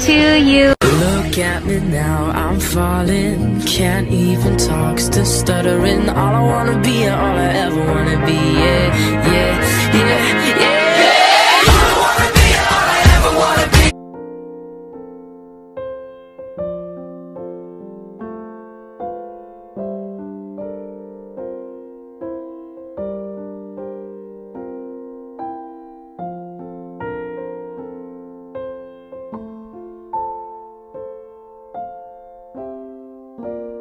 To you. Look at me now, I'm falling. Can't even talk, still stuttering. All I wanna be, all I ever wanna be. Yeah, yeah, yeah. What's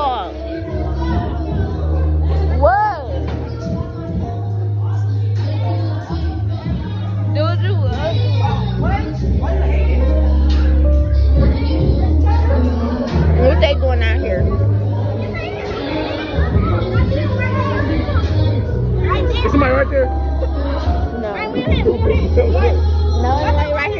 mama vlog. What? They doing out here? Is somebody right there? No. No, right here.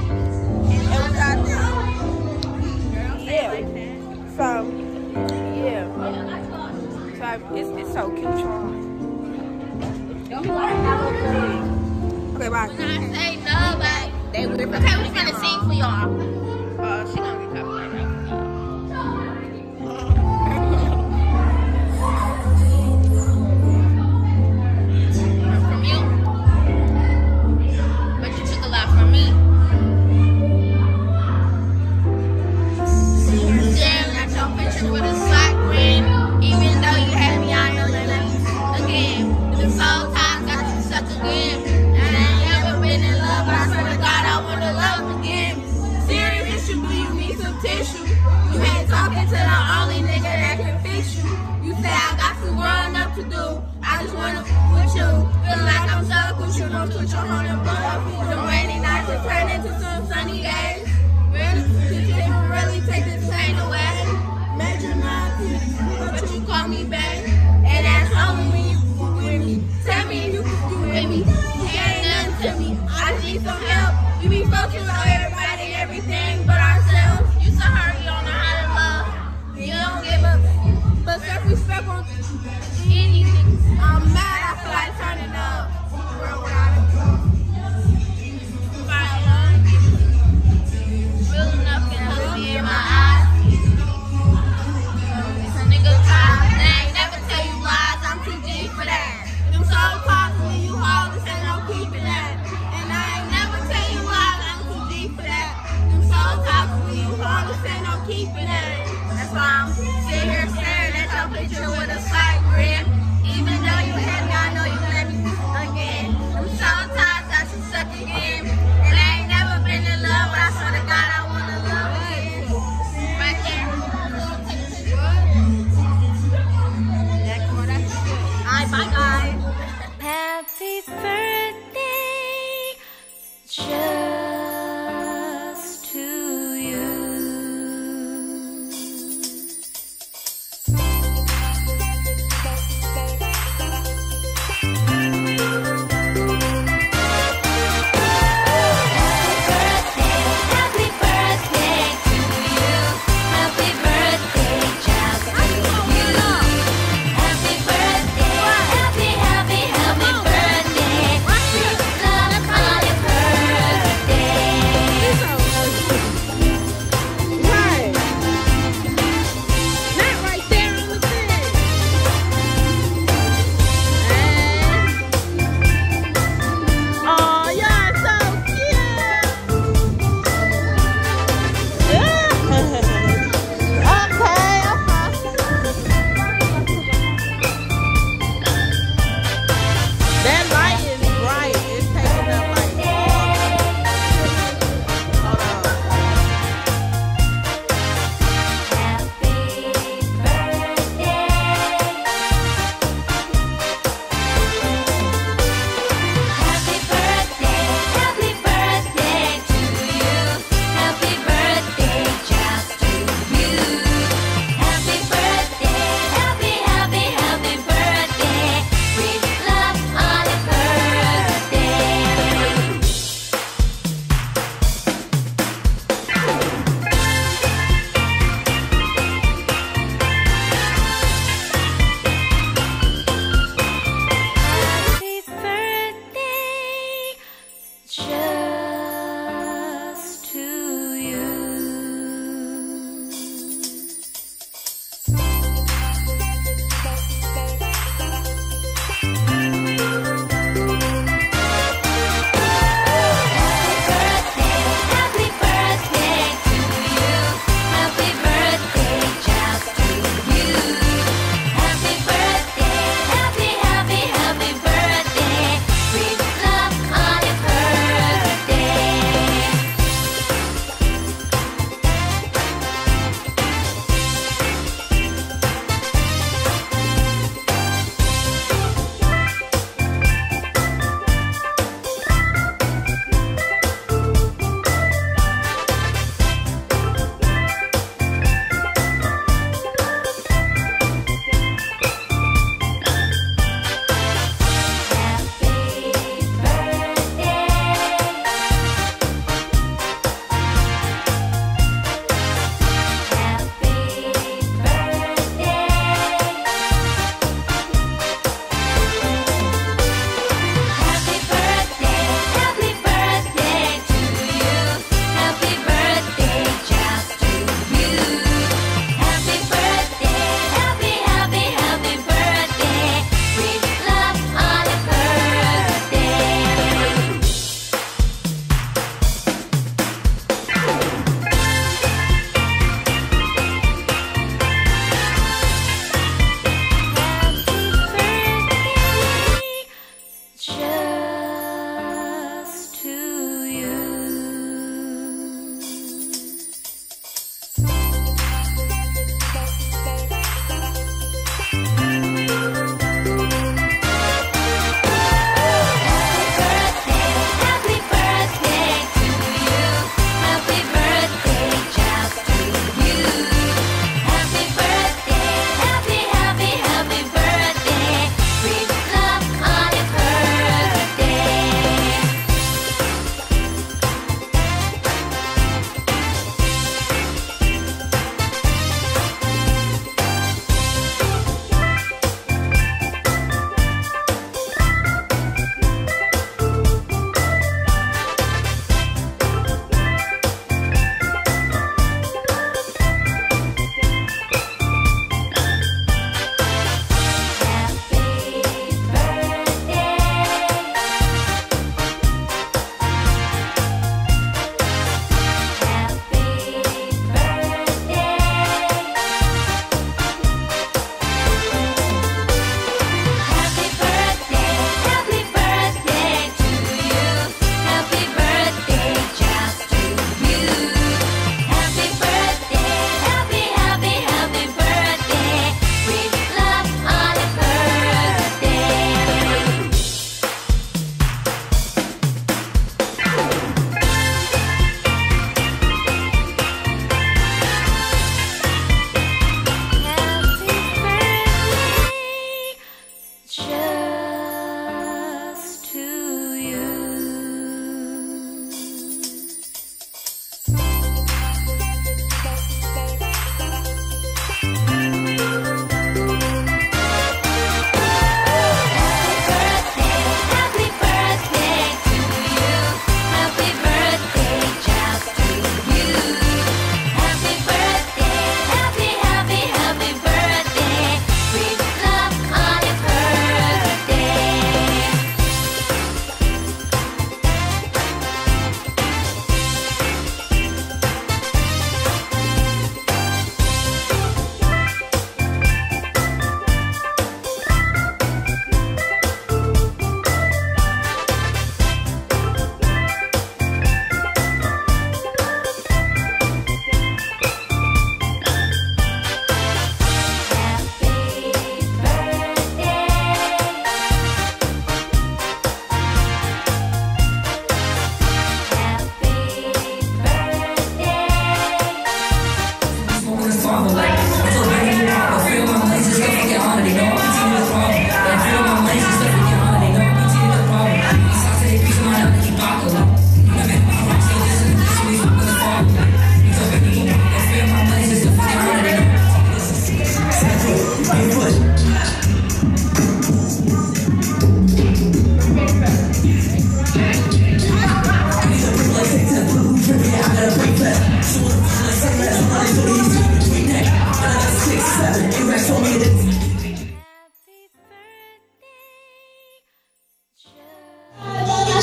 So, yeah. So, it's, it's so cute, y'all. Okay, bye. When I say they. Okay, we're gonna sing for y'all. Tissue? You ain't talking to the only nigga that can fix you. You say I got some growing up to do. I just wanna with you. Feel like I'm stuck with you. Don't put your heart above. The rainy nights will turn into some sunny days. Really, you can really take this pain away. Major nothing, but you call me babe. And that's only when you with me. Tell me you you with me. You ain't nothing to me. I need some help. We be focused on everybody and everything but ourselves. But self-respect on anything. I'm mad, I feel like turning up.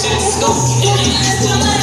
Just go.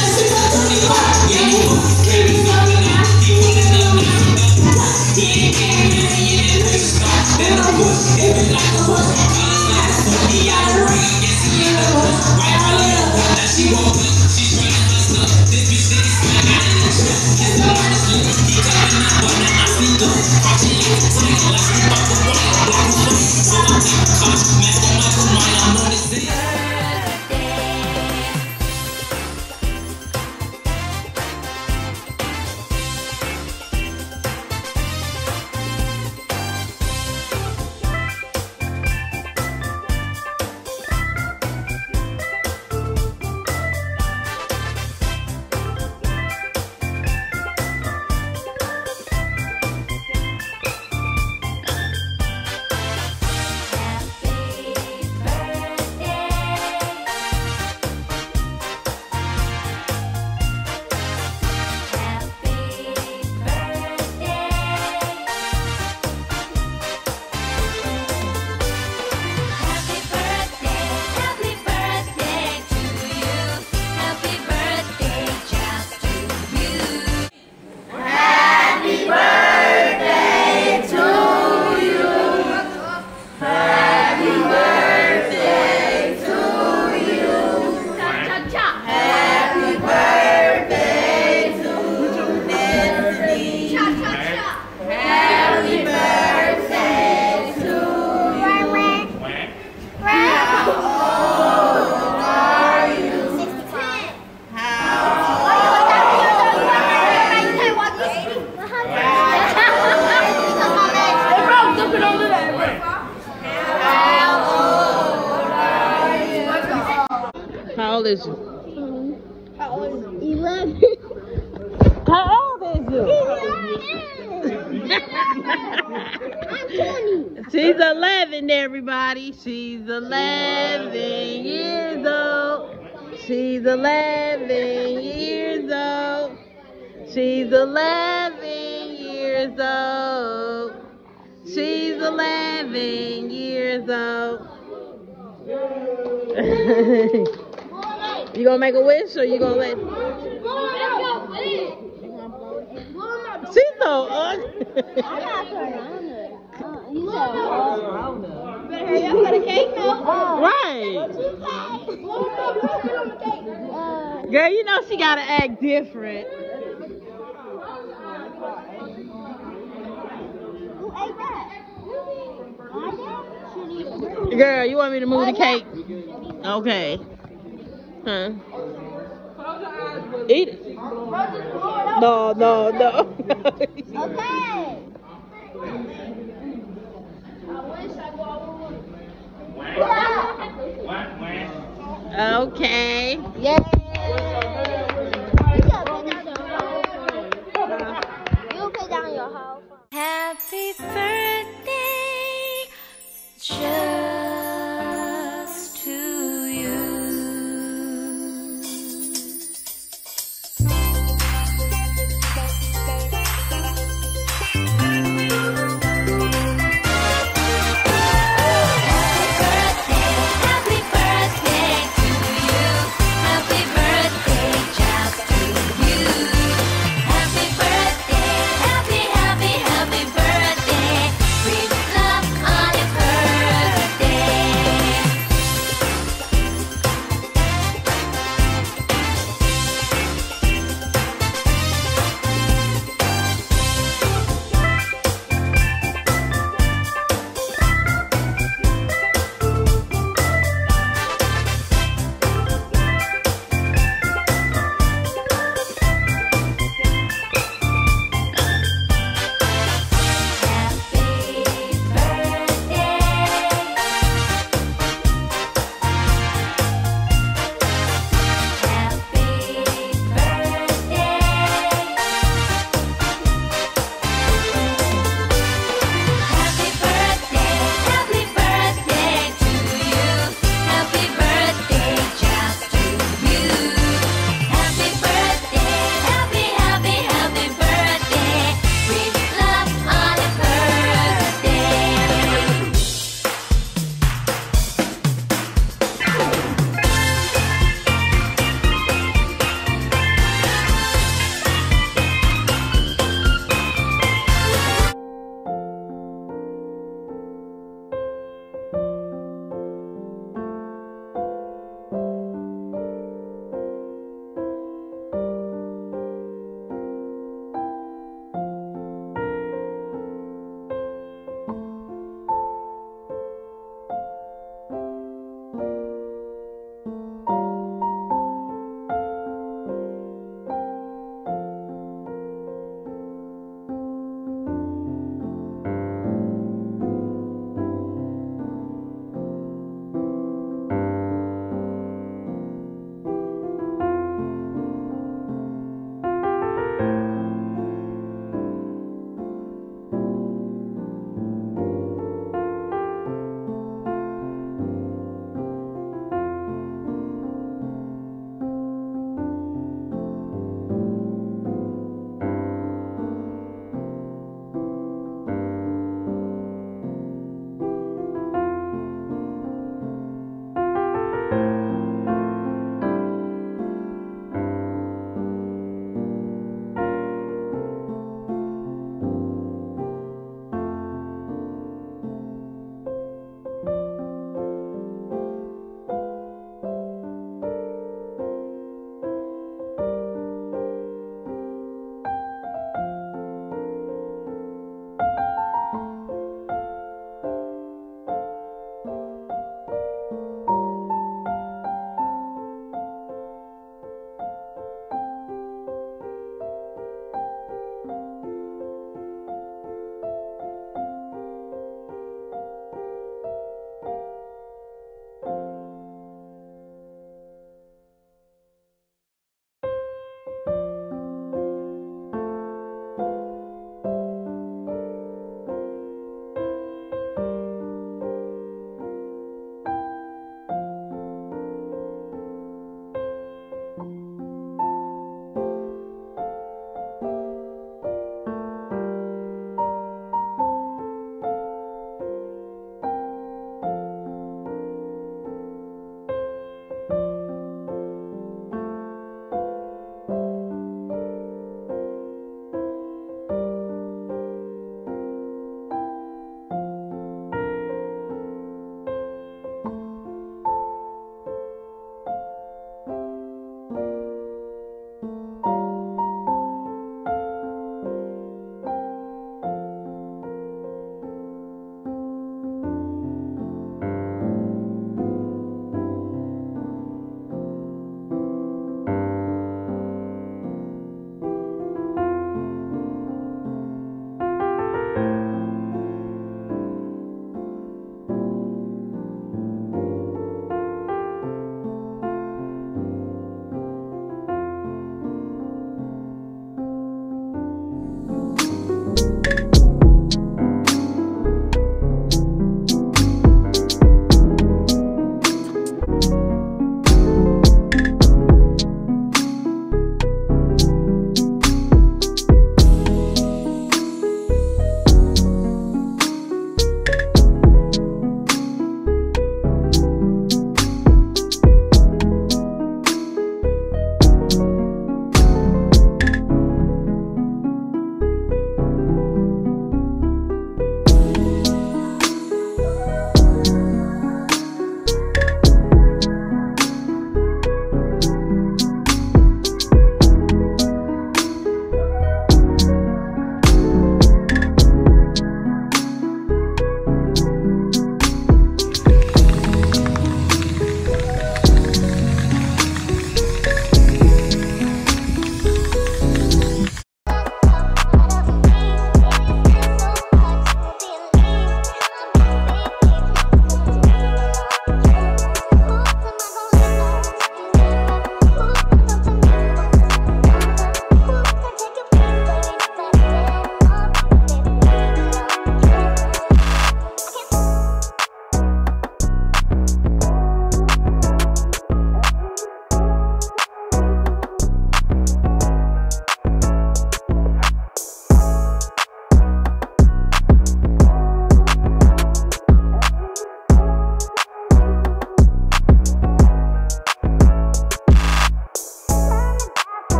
Old is you? How old is he? 11. How old is you? I'm 20. She's 11, everybody. She's 11 years old. She's 11 years old. She's 11 years old. She's 11 years old. you gonna make a wish or you gonna let? She's so ugly. Uh, right. Girl, you know she gotta act different. who ate that? Girl, you want me to move the cake? Okay. Huh? Eat it. No, no, no. Okay. okay. Yay. You put down your whole phone. Happy birthday just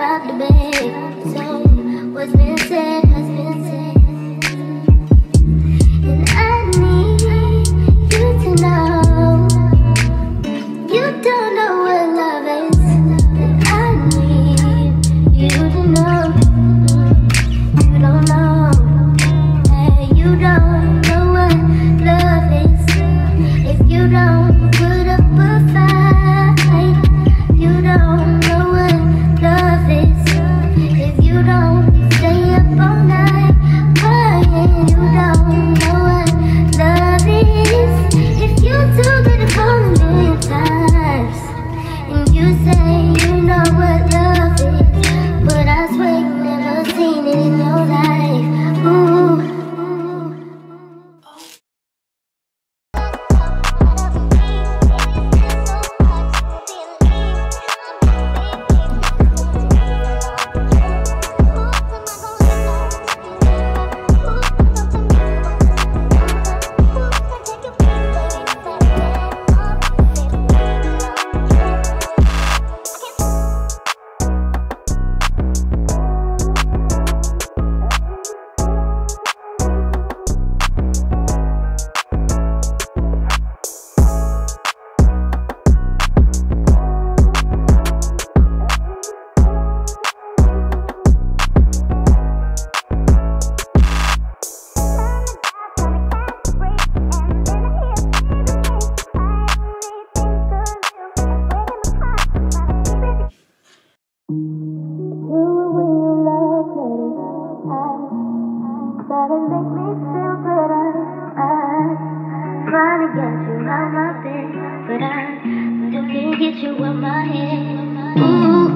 grabbed the bag. So what's missing? I'm trying to get you out my head. Ooh,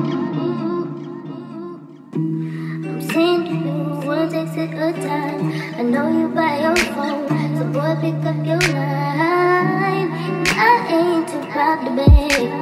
I'm saying you one take a time. I know you by your phone, so boy, pick up your line. I ain't too proud to beg.